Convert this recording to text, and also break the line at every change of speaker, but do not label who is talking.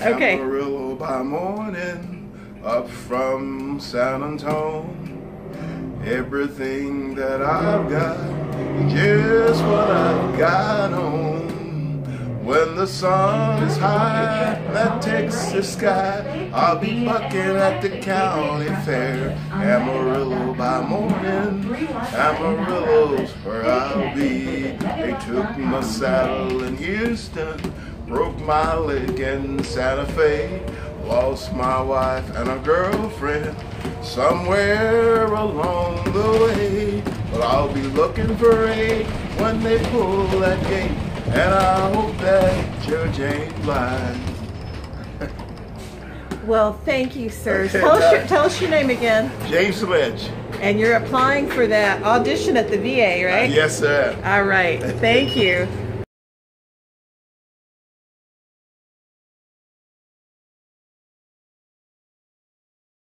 Okay.
Amarillo by morning, up from San Antonio. Everything that I've got, just what I've got on. When the sun is high, that Texas sky. I'll be bucking at the county fair. Amarillo by morning, Amarillo's where I'll be. They took my saddle in Houston, broke my leg in Santa Fe, lost my wife and a girlfriend somewhere along the way. But I'll be looking for aid when they pull that gate. And I hope that Judge ain't blind.
Well, thank you, sir.
Okay,
tell, us your, tell us your name again.
James Sledge.
And you're applying for that audition at the VA, right?
Yes, sir.
All right. Thank you.